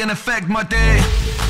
really in effect my day.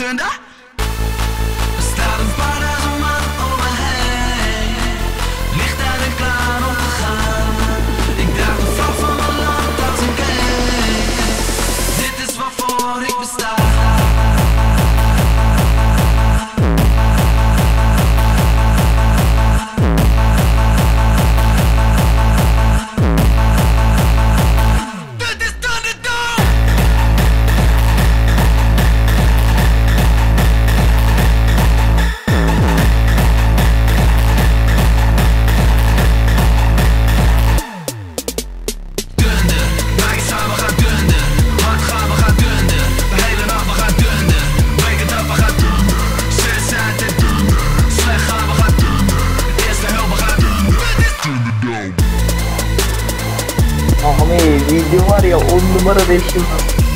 turned up. Ee, video var ya 10 numara 5 yıldız.